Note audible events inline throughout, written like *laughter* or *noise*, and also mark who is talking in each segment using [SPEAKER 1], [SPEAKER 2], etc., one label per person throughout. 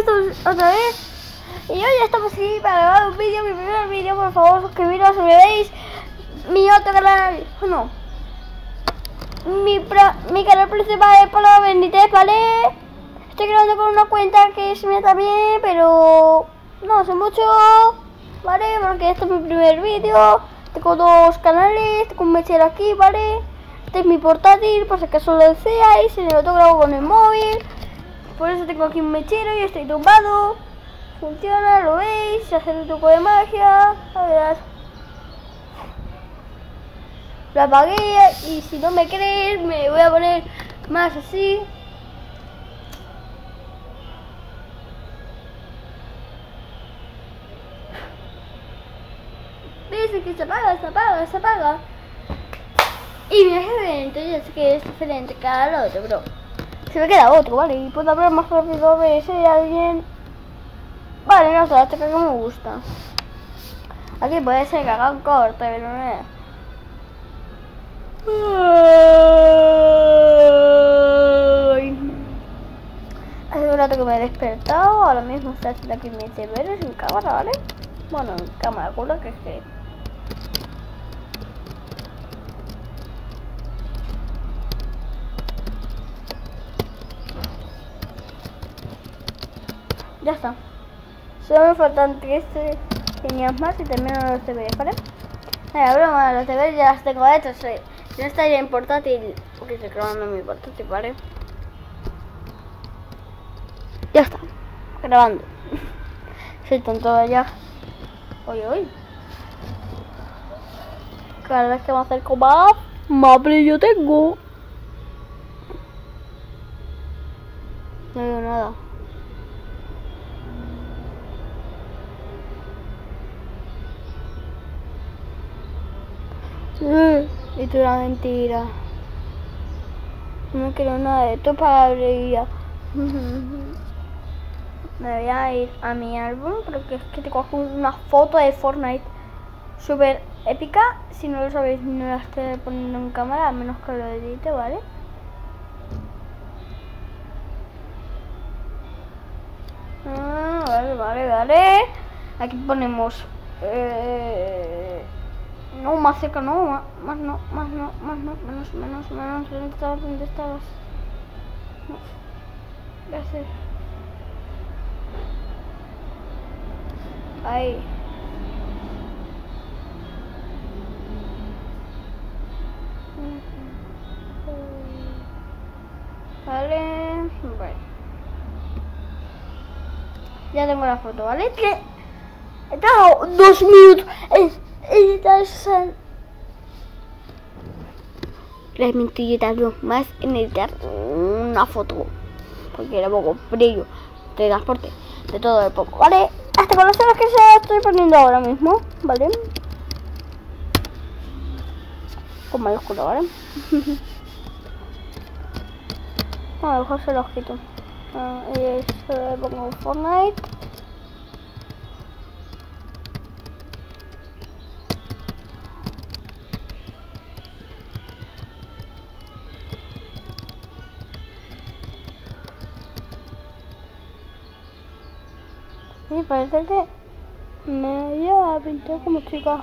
[SPEAKER 1] otra vez. Y hoy estamos aquí para grabar un vídeo, mi primer vídeo, por favor suscribiros si me veis. Mi otro canal, bueno, mi, pro- mi canal principal es Polo Benítez, ¿vale? Estoy grabando con una cuenta que es mía también, pero no hace mucho, ¿vale? Porque este es mi primer vídeo. Tengo dos canales, tengo un mechero aquí, ¿vale? Este es mi portátil, por si acaso lo deseáis, y el otro grabo con el móvil. Por eso tengo aquí un mechero y estoy tumbado. Funciona, lo veis, hace un truco de magia. A ver. Lo apagué y si no me crees me voy a poner más así. ¿Ves que se apaga, se apaga, se apaga? Y mi diferente, ya sé que es diferente cada otro, bro. Se me queda otro, ¿vale? Y puedo hablar más rápido, ver si hay alguien... Vale, no sé, esta que me gusta. Aquí puede ser que haga un corte, pero no es. Hace un rato que me he despertado, ahora mismo estoy haciendo aquí mis deberes en cámara, ¿vale? Bueno, en cámara, culo que es que... Ya está. Solo me faltan tres líneas más y termino los deberes, ¿vale? Mira, broma, los deberes ya los tengo hechos. no estaría en portátil, porque estoy grabando mi portátil, ¿vale? Ya está. Grabando. *laughs* Soy tonto ya. Oye, oye. Cada vez que me acerco más, más brillo tengo. No veo nada. Sí, esto es una mentira. No quiero nada de esto para. *laughs* Me voy a ir a mi álbum porque es que te cojo una foto de Fortnite súper épica. Si no lo sabéis, no la estoy poniendo en cámara, a menos que lo edite, ¿vale? Ah, vale, vale, vale. Aquí ponemos... Eh, no, más cerca no, más, más no, más no, más no, menos, menos, menos. ¿Dónde estabas? ¿Dónde estabas? No. Gracias. Ahí. Vale, vale. Ya tengo la foto, ¿vale? Que he tardado dos minutos editar. Realmente he tardado más en editar una foto. Porque era poco brillo de transporte, de todo el poco, ¿vale? Hasta con los que se estoy poniendo ahora mismo, ¿vale? Con mayúscula, ¿vale? *laughs* No, mejor se los quito. Ah, y eso le pongo Fortnite. Sí, parece que me voy a pintar como chica.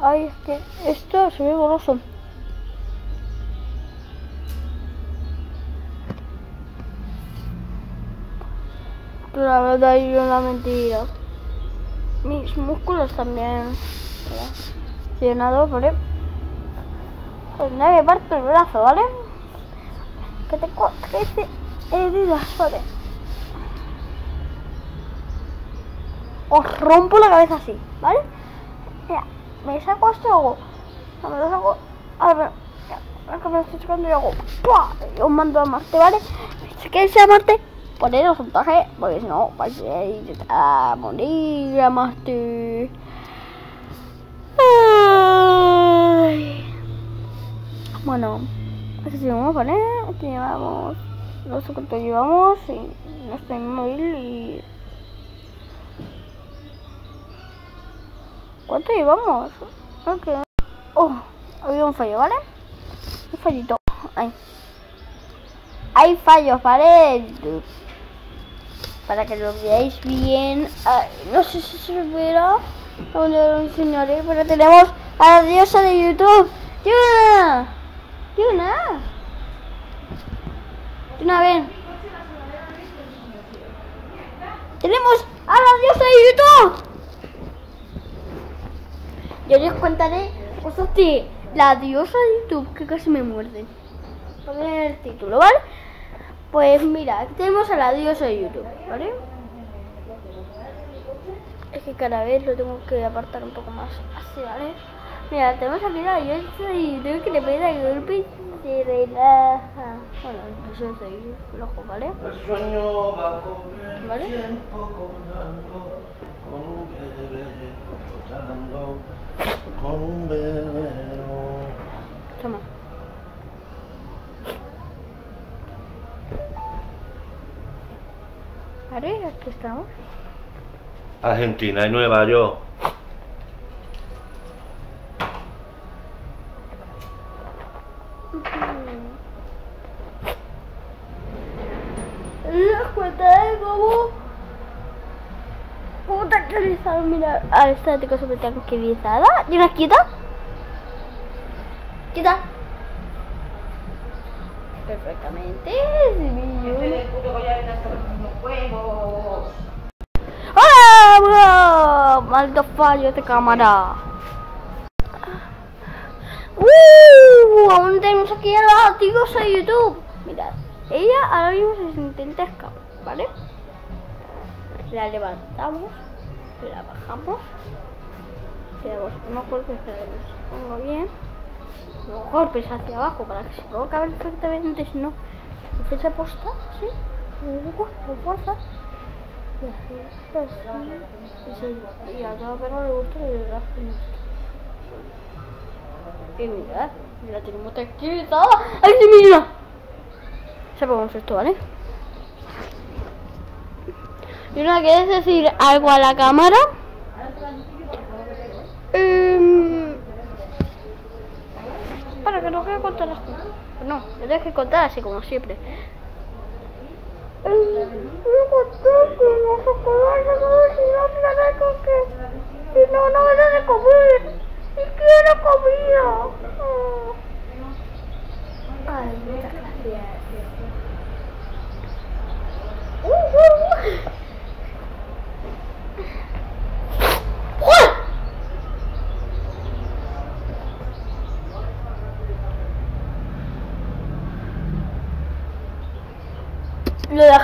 [SPEAKER 1] Ay, es que esto se ve borroso. Pero la verdad es una mentira. Mis músculos también. Llenado, ¿vale? Pues nadie parto el brazo, ¿vale? Que te que te heridas, ¿vale? Os rompo la cabeza así, ¿vale? Mira, me saco esto y hago. No, me lo saco. A ver, ya, es que me estoy sacando y hago. os mando a Marte, ¿vale? Si queréis a Marte, poneros un traje, porque si no, vais a morir a Marte. Ay. Bueno, así seguimos, ¿vale? Aquí llevamos. No sé cuánto llevamos y nuestro móvil y. ¿Cuánto llevamos? Ok. Oh, Había un fallo, ¿vale? Un fallito. Ahí. Hay fallos, ¿vale? Para que lo veáis bien. Ay, no sé si se verá. Lo enseñaré. Pero tenemos a la diosa de YouTube. ¡Yuna! ¡Yuna! Yuna, ven. Tenemos a la diosa de YouTube. Yo les contaré cosas de la diosa de YouTube que casi me muerden. Poner el título, ¿vale? Pues mira, aquí tenemos a la diosa de YouTube, ¿vale? Es que cada vez lo tengo que apartar un poco más así, ¿vale? Mira, tenemos aquí la diosa de YouTube que le pide a golpe y se relaja. Bueno, incluso estoy flojo, ¿vale?
[SPEAKER 2] El sueño va con el
[SPEAKER 1] ¿Vale?
[SPEAKER 2] tiempo contando, con un bebé contando, con un bebé.
[SPEAKER 1] Toma. Vale, aquí estamos.
[SPEAKER 2] Argentina y Nueva York.
[SPEAKER 1] ¿Te das cuenta de cómo? ¿Cómo te actualizado? Mira, a esta te cosa está actualizada. ¿Y una quita? Quita. Perfectamente. mi- ¡Hola! Maldito fallo de cámara. ¡Uh! Aún tenemos aquí a la diosa de YouTube. Mirad, ella ahora mismo se intenta escapar, ¿vale? La levantamos, la bajamos, le damos unos golpes para que se ponga bien, unos golpes hacia abajo para que se ponga perfectamente, si no, defensa posta, ¿sí? Con fuerza. Y así, así, y, se, y a cada perro le gusta el brazo. Y mirad, la tenemos activada. ¡Ay, mira! Sepamos esto, ¿vale? ¿Y una quieres decir algo a la cámara? Em, para que no quiero contar así. No, lo tienes que contar así como siempre. Em, si no no, me de comer. Y quiero comida. Oh. Ay, muchas gracias. Lo